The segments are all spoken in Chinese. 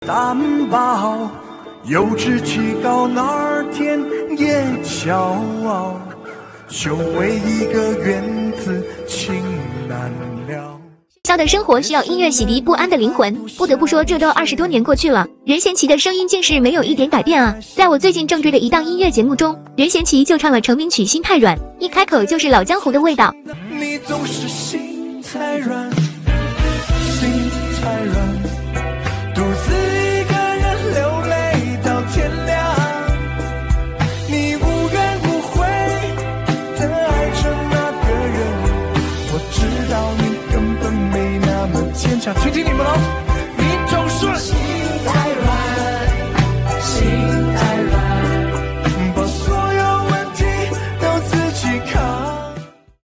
担保，幼稚气高，哪儿天也骄傲，就为一个缘字情难了。笑的生活需要音乐洗涤不安的灵魂。不得不说，这都二十多年过去了，任贤齐的声音竟是没有一点改变啊！在我最近正追的一档音乐节目中，任贤齐就唱了成名曲《心太软》，一开口就是老江湖的味道。你总是心太软，坚强。听听你们喽，你总是心太软，心太软，把所有问题都自己扛。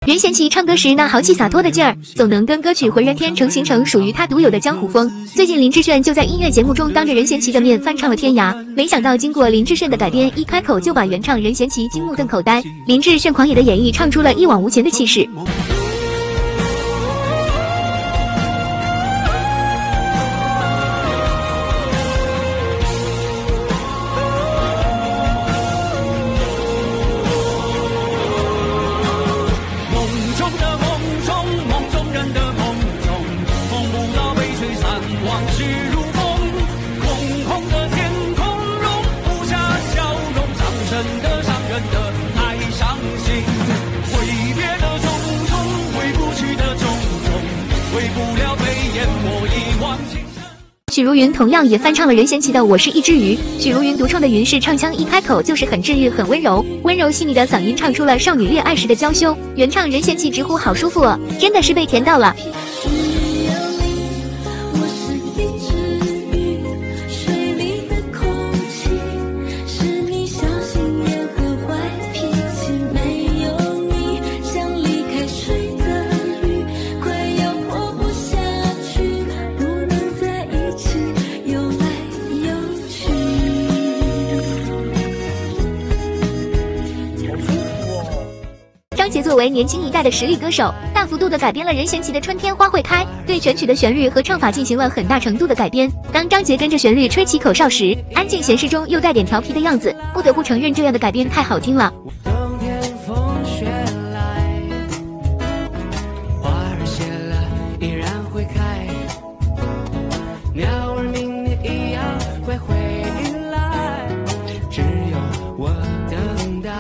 任贤齐唱歌时那豪气洒脱的劲儿，总能跟歌曲浑然天成形成属于他独有的江湖风。最近林志炫就在音乐节目中当着任贤齐的面翻唱了《天涯》，没想到经过林志炫的改编，一开口就把原唱任贤齐惊目瞪口呆。林志炫狂野的演绎，唱出了一往无前的气势。许茹芸同样也翻唱了任贤齐的《我是一只鱼》。许茹芸独创的云式唱腔，一开口就是很治愈、很温柔，温柔细腻的嗓音唱出了少女恋爱时的娇羞。原唱任贤齐直呼好舒服哦，真的是被甜到了。张杰作为年轻一代的实力歌手大幅度的改编了任贤齐的春天花会开对全曲的旋律和唱法进行了很大程度的改编。当张杰跟着旋律吹起口哨时安静闲适中又带点调皮的样子不得不承认这样的改编太好听了。冬天风雪来花儿谢了依然会开。鸟儿一样会回来只有我等到